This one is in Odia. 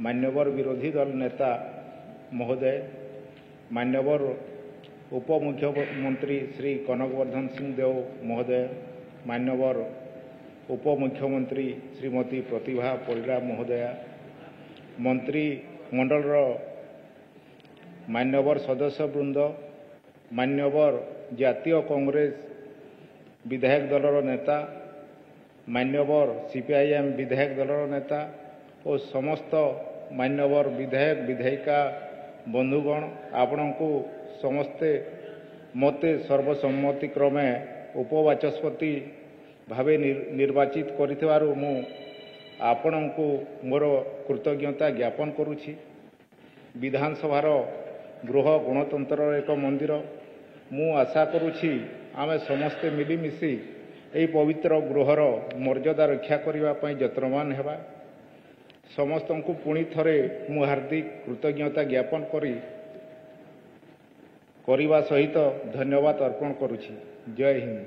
मान्यवर विरोधी दल नेता महोदय, मान्यवर उपमुख्यमंत्री श्री कनकवर्धन सिंह देव महोदय, मान्यवर उपमुख्यमंत्री श्रीमती प्रतिभा पड़ा महोदया, मंत्री मंडलर मान्यवर सदस्यवृंद, मान्यवर जातीय कांग्रेस विधायक दलर नेता, मान्यवर सीपीआईएम विधायक दलर नेता ଓ ସମସ୍ତ ମାନ୍ୟବର ବିଧାୟକ ବିଧାୟିକା ବନ୍ଧୁଗଣ ଆପଣଙ୍କୁ ସମସ୍ତେ ମୋତେ ସର୍ବସମ୍ମତିକ୍ରମେ ଉପବାଚସ୍ପତି ଭାବେ ନିର୍- ନିର୍ବାଚିତ କରିଥିବାରୁ ମୁଁ ଆପଣଙ୍କୁ ମୋର କୃତଜ୍ଞତା ଜ୍ଞାପନ କରୁଛି। ବିଧାନସଭାର ଗୃହ ଗଣତନ୍ତ୍ରର ଏକ ମନ୍ଦିର। ମୁଁ ଆଶା କରୁଛି ଆମେ ସମସ୍ତେ ମିଳିମିଶି ଏହି ପବିତ୍ର ଗୃହର ମର୍ଯ୍ୟାଦା ରକ୍ଷା କରିବା ପାଇଁ ଯତ୍ନବାନ ହେବା। ସମସ୍ତଙ୍କୁ ପୁଣି ଥରେ ମୁଁ ହାର୍ଦ୍ଦିକ କୃତଜ୍ଞତା ଜ୍ଞାପନ କରି କରିବା ସହିତ ଧନ୍ୟବାଦ ଅର୍ପଣ କରୁଛି। ଜୟ ହିନ୍ଦ।